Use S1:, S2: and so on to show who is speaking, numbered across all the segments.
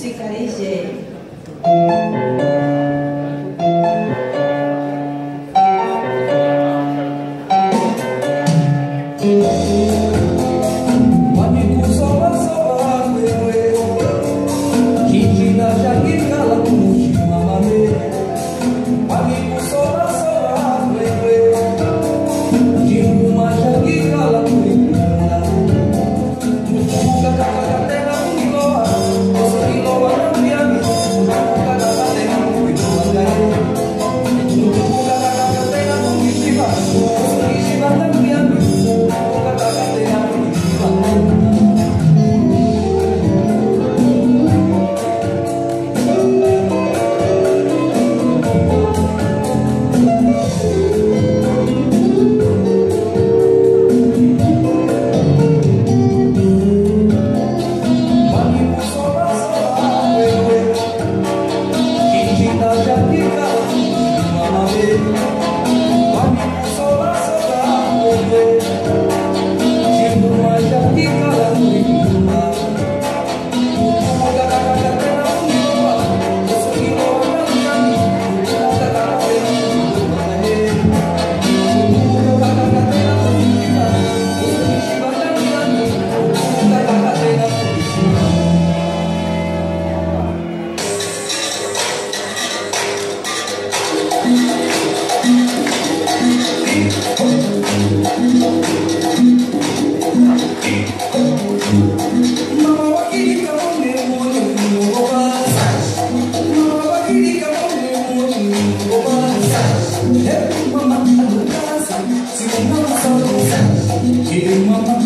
S1: ficarei velho.
S2: give him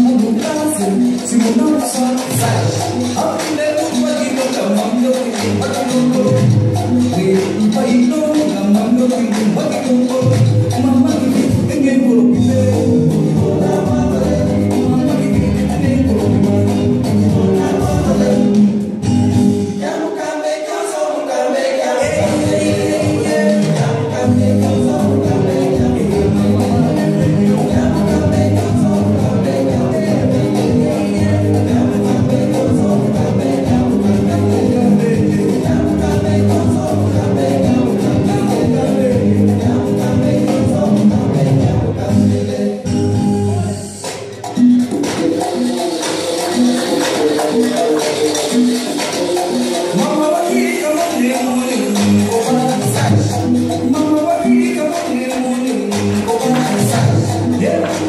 S2: Yeah.